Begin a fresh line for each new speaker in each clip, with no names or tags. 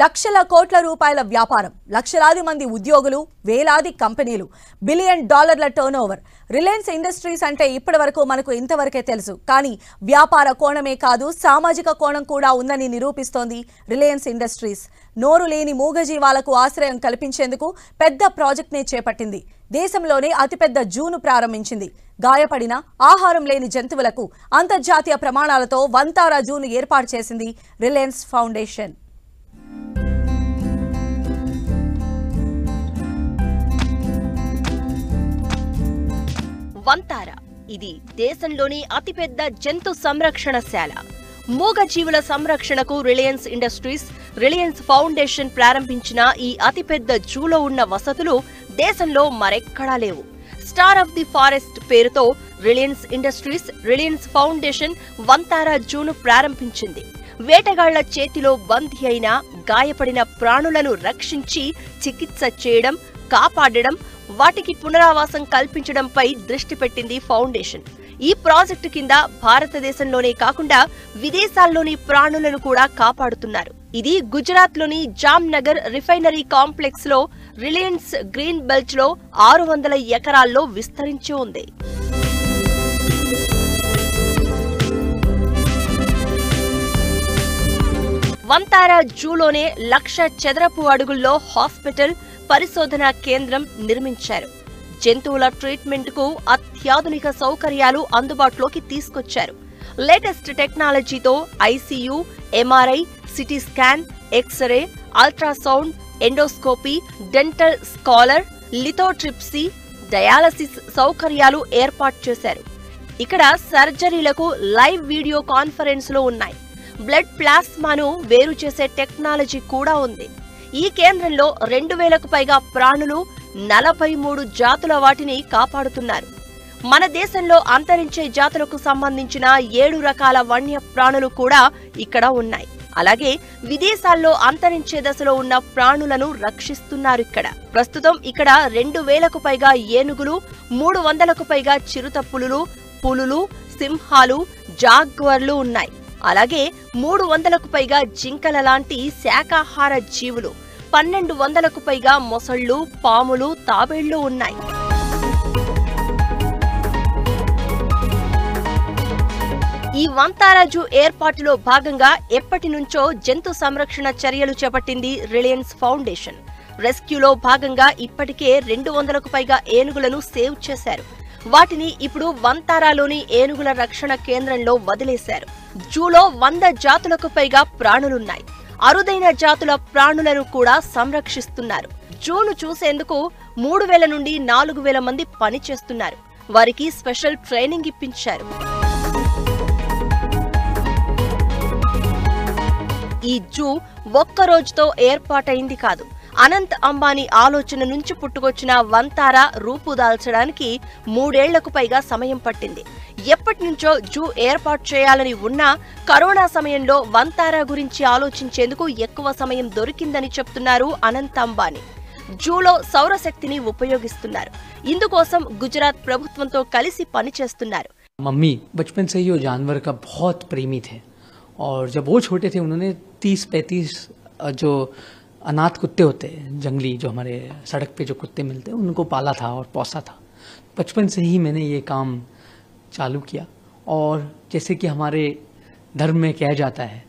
లక్షల కోట్ల రూపాయల వ్యాపారం. లక్షలాది మంది ఉద్యోగులు వేలాది కంపెనీలు బిలియన్ డాలర్ల టర్న్ ఓవర్ రిలయన్స్ ఇండస్ట్రీస్ అంటే ఇప్పటి వరకు మనకు ఇంతవరకే తెలుసు. కానీ వ్యాపార కోణమే కాదు సామాజిక కోణం కూడా ఉందని నిరూపిస్తోంది రిలయన్స్ ఇండస్ట్రీస్. నోరు లేని మూగజీవాలకు ఆశ్రయం కల్పించేందుకు పెద్ద ప్రాజెక్ట్నే చేపట్టింది. దేశంలోనే అతిపెద్ద జూను ప్రారంభించింది. గాయపడిన ఆహారం లేని జంతువులకు అంతర్జాతీయ ప్రమాణాలతో వంతారా జూను ఏర్పాటు చేసింది రిలయన్స్ ఫౌండేషన్.
వంతార. ఇది దేశంలోని అతిపెద్ద జంతు సంరక్షణశాల. మూగజీవుల సంరక్షణకు రిలయన్స్ ఇండస్ట్రీస్ రిలయన్స్ ఫౌండేషన్ ప్రారంభించిన ఈ అతిపెద్ద జూలో ఉన్న వసతులు దేశంలో మరెక్కడా లేవు. స్టార్ ఆఫ్ ది ఫారెస్ట్ పేరుతో Reliance industries Reliance foundation Vantara జూను ప్రారంభించింది. వేటగాళ్ళ చేతిలో బందీ అయిన గాయపడిన ప్రాణులను రక్షించి చికిత్స చేయడం కాపాడడం వాటికి పునరావాసం కల్పించడంపై దృష్టి పెట్టింది ఫౌండేషన్. ఈ ప్రాజెక్టు కింద భారతదేశంలోనే కాకుండా విదేశాల్లోని ప్రాణులను కూడా కాపాడుతున్నారు. ఇది గుజరాత్లోని జామ్ నగర్ రిఫైనరీ కాంప్లెక్స్లో రిలయన్స్ గ్రీన్ బెల్ట్లో ఆరు వందల ఎకరాల్లో విస్తరించి ఉంది. వంతారా జూలోనే లక్ష చదరపు అడుగుల్లో హాస్పిటల్ పరిశోధనా కేంద్రం నిర్మించారు. జంతువుల ట్రీట్మెంట్కు అత్యాధునిక సౌకర్యాలు అందుబాటులోకి తీసుకొచ్చారు. లేటెస్ట్ టెక్నాలజీతో ICU MRI CT scan x-ray ultrasound endoscopy dental scaler lithotripsy dialysis సౌకర్యాలు ఏర్పాటు చేశారు. ఇక్కడ సర్జరీలకు లైవ్ వీడియో కాన్ఫరెన్స్లో ఉన్నాయి. బ్లడ్ ప్లాస్మాను వేరు చేసే టెక్నాలజీ కూడా ఉంది. ఈ కేంద్రంలో రెండు వేలకు పైగా ప్రాణులు నలభై మూడు జాతుల వాటిని కాపాడుతున్నారు. మన దేశంలో అంతరించే జాతులకు సంబంధించిన ఏడు రకాల వన్య ప్రాణులు కూడా ఇక్కడ ఉన్నాయి. అలాగే విదేశాల్లో అంతరించే దశలో ఉన్న ప్రాణులను రక్షిస్తున్నారు ఇక్కడ. ప్రస్తుతం ఇక్కడ రెండు వేలకు పైగా ఏనుగులు మూడు వందలకు పైగా చిరుతపులులు పులులు సింహాలు జాగ్వర్లు ఉన్నాయి. అలాగే మూడు వందలకు పైగా జింకల లాంటి శాకాహార జీవులు పన్నెండు వందలకు పైగా మొసళ్ళు పాములు తాబేళ్ళు ఉన్నాయి. ఈ వంతారాజు ఏర్పాటులో భాగంగా ఎప్పటి నుంచో జంతు సంరక్షణ చర్యలు చేపట్టింది రిలయన్స్ ఫౌండేషన్. రెస్క్యూలో భాగంగా ఇప్పటికే రెండు వందలకు పైగా ఏనుగులను సేవ్ చేశారు. వాటిని ఇప్పుడు వంతారాలోని ఏనుగుల రక్షణ కేంద్రంలో వదిలేశారు. జూలో వంద జాతులకు పైగా ప్రాణులున్నాయి. అరుదైన జాతుల ప్రాణులను కూడా సంరక్షిస్తున్నారు. జూను చూసేందుకు మూడు వేల నుండి నాలుగు వేల మంది పనిచేస్తున్నారు వారికి స్పెషల్ ట్రైనింగ్ ఇప్పించారు. ఈ జూ ఒక్క రోజుతో ఏర్పాటైంది కాదు. అనంత్ అంబానీ ఆలోచన నుంచి పుట్టుకొచ్చిన వంతారా రూపుదాల్చడానికి మూడేళ్లకు పైగా సమయం పట్టింది ఎప్పటి నుంచో జూ ఏర్పాటు చేయాలని ఉన్నా కరోనా సమయంలో వంతారా గురించి ఆలోచించేందుకు ఎక్కువ సమయం దొరికిందని చెప్తున్నారు అనంత్ అంబానీ జూలో సౌరశక్తిని ఉపయోగిస్తున్నారు ఇందుకోసం గుజరాత్ ప్రభుత్వంతో కలిసి పనిచేస్తున్నారు
मम्मी बचपन से ही वो जानवर का बहुत प्रेमी थे और जब वो छोटे थे उन्होंने तीस पैंतीस जो अनाथ कुत्ते होते हैं, जंगली जो हमारे सड़क पे जो कुत्ते मिलते हैं, उनको पाला था और पोसा था। बचपन से ही मैंने ये काम चालू किया। और जैसे कि हमारे धर्म में कहा जाता है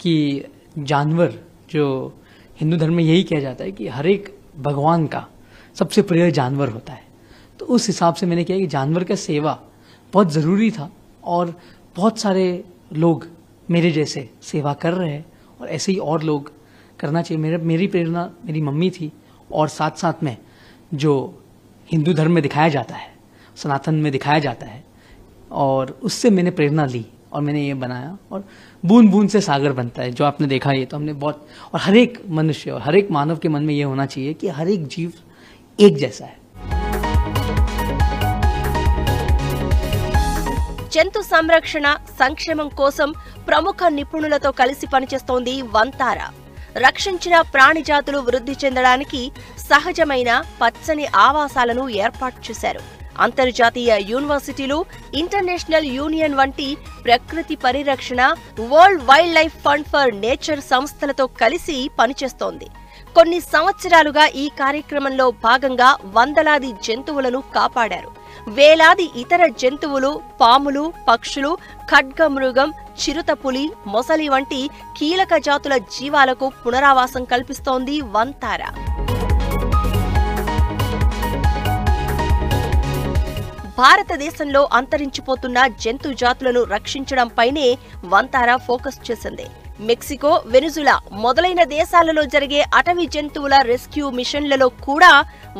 कि जानवर जो हिंदू धर्म में यही कहा जाता है कि हर एक भगवान का सबसे प्रिय जानवर होता है। तो उस हिसाब से मैंने किया कि जानवर का सेवा बहुत ज़रूरी था और बहुत सारे लोग मेरे जैसे सेवा कर रहे हैं और ऐसे ही और लोग करना चाहिए मेरे मेरी प्रेरणा मेरी मम्मी थी और साथ साथ में जो हिंदू धर्म में दिखाया जाता है सनातन में दिखाया जाता है और उससे मैंने प्रेरणा ली और मैंने ये बनाया और बूंद बूंद से सागर बनता है जो आपने देखा ये तो हमने बहुत और हर एक मनुष्य और हर एक मानव के मन में ये होना चाहिए कि हर एक जीव एक जैसा है
జంతు సంరక్షణ సంక్షేమం కోసం ప్రముఖ నిపుణులతో కలిసి పనిచేస్తోంది వంతారా రక్షించిన ప్రాణి జాతులు వృద్ధి చెందడానికి సహజమైన పచ్చని ఆవాసాలను ఏర్పాటు చేశారు. అంతర్జాతీయ యూనివర్సిటీలు ఇంటర్నేషనల్ యూనియన్ వంటి ప్రకృతి పరిరక్షణ world wildlife fund for nature సంస్థలతో కలిసి పనిచేస్తోంది. కొన్ని సంవత్సరాలుగా ఈ కార్యక్రమంలో భాగంగా వందలాది జంతువులను కాపాడారు. వేలాది ఇతర జంతువులు పాములు పక్షులు ఖడ్గమృగం చిరుతపులి మొసలి వంటి కీలక జాతుల జీవాలకు పునరావాసం కల్పిస్తోంది వంతార. భారతదేశంలో అంతరించిపోతున్న జంతు జాతులను రక్షించడంపైనే వంతారా ఫోకస్ చేసింది. మెక్సికో వెనుజులా మొదలైన దేశాలలో జరిగే అటవీ జంతువుల రెస్క్యూ మిషన్లలో కూడా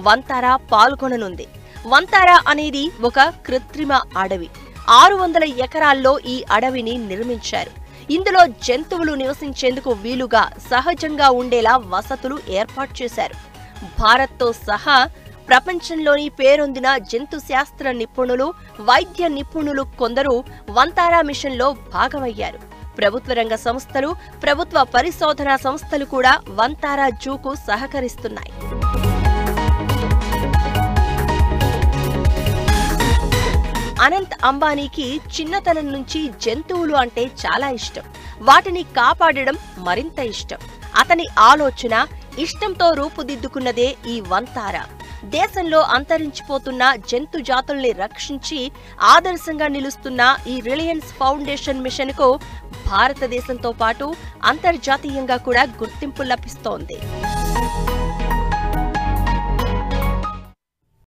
వంతారా పాల్గొననుంది. వంతారా అనేది ఒక కృత్రిమ అడవి. ఆరు వందల ఎకరాల్లో ఈ అడవిని నిర్మించారు. ఇందులో జంతువులు నివసించేందుకు వీలుగా సహజంగా ఉండేలా వసతులు ఏర్పాటు చేశారు. భారత్తో సహా ప్రపంచంలోని పేరొందిన జంతు శాస్త్ర నిపుణులు వైద్య నిపుణులు కొందరు వంతారా మిషన్లో భాగమయ్యారు. ప్రభుత్వ రంగ సంస్థలు ప్రభుత్వ పరిశోధనా సంస్థలు కూడా వంతారా జూకు సహకరిస్తున్నాయి. అనంత్ అంబానీకి చిన్నతనం నుంచి జంతువులు అంటే చాలా ఇష్టం. వాటిని కాపాడడం మరింత ఇష్టం. అతని ఆలోచన ఇష్టంతో రూపుదిద్దుకున్నదే ఈ వంతారా. దేశంలో అంతరించిపోతున్న జంతు జాతుల్ని రక్షించి ఆదర్శంగా నిలుస్తున్న ఈ రిలయన్స్ ఫౌండేషన్ మిషన్కు భారతదేశంతో పాటు అంతర్జాతీయంగా కూడా గుర్తింపు లభిస్తోంది.